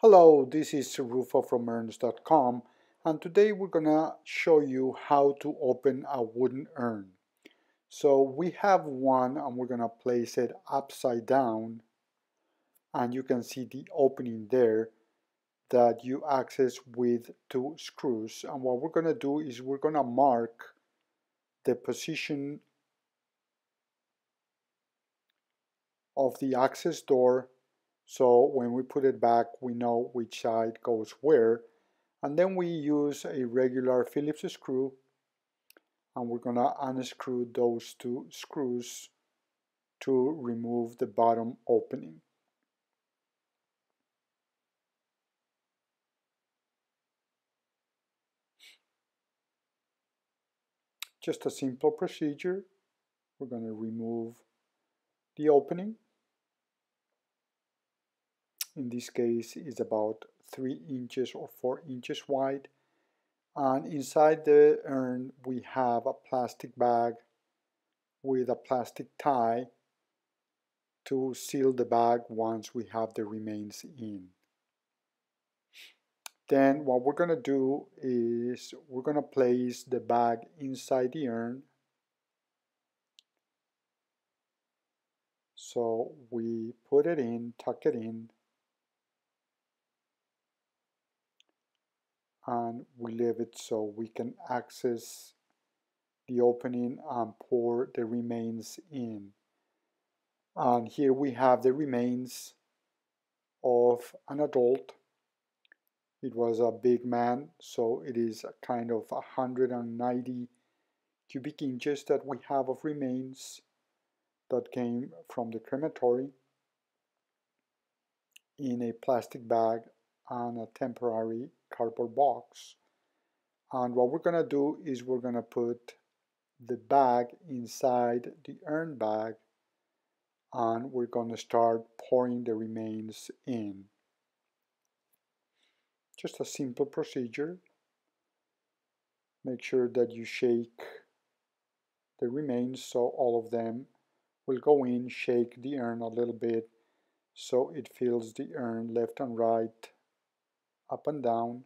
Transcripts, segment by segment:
Hello, this is Rufo from urns.com and today we're gonna show you how to open a wooden urn. So we have one and we're gonna place it upside down and you can see the opening there that you access with two screws and what we're gonna do is we're gonna mark the position of the access door so when we put it back, we know which side goes where. And then we use a regular Phillips screw and we're gonna unscrew those two screws to remove the bottom opening. Just a simple procedure. We're going to remove the opening in this case is about 3 inches or 4 inches wide and inside the urn we have a plastic bag with a plastic tie to seal the bag once we have the remains in. Then what we're going to do is we're going to place the bag inside the urn. So we put it in, tuck it in, and we leave it so we can access the opening and pour the remains in. And here we have the remains of an adult. It was a big man, so it is a kind of 190 cubic inches that we have of remains that came from the crematory in a plastic bag and a temporary cardboard box. And what we're going to do is we're going to put the bag inside the urn bag and we're going to start pouring the remains in. Just a simple procedure. Make sure that you shake the remains so all of them will go in, shake the urn a little bit so it fills the urn left and right up and down.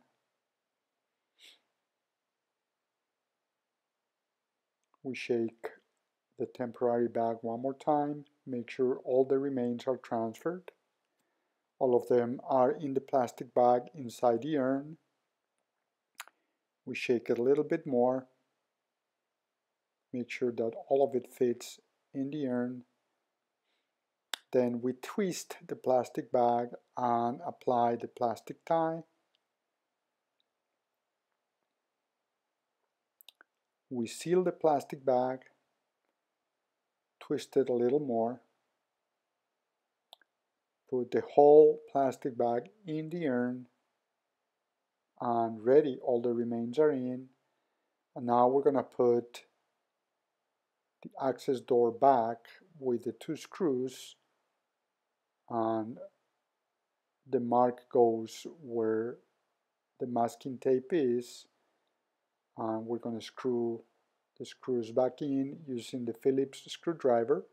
We shake the temporary bag one more time, make sure all the remains are transferred. All of them are in the plastic bag inside the urn. We shake it a little bit more, make sure that all of it fits in the urn. Then we twist the plastic bag and apply the plastic tie. We seal the plastic bag, twist it a little more, put the whole plastic bag in the urn, and ready, all the remains are in. And now we're going to put the access door back with the two screws and the mark goes where the masking tape is and we're going to screw the screws back in using the Phillips screwdriver.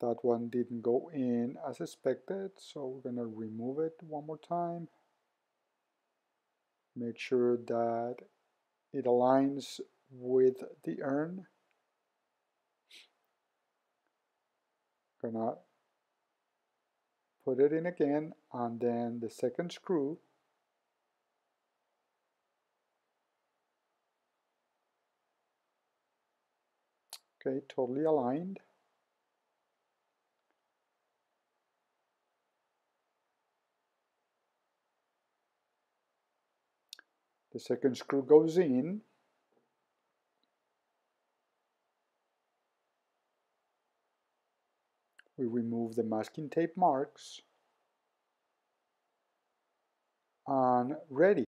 That one didn't go in as expected, so we're going to remove it one more time. Make sure that it aligns with the urn. Gonna put it in again and then the second screw okay totally aligned. The second screw goes in remove the masking tape marks and ready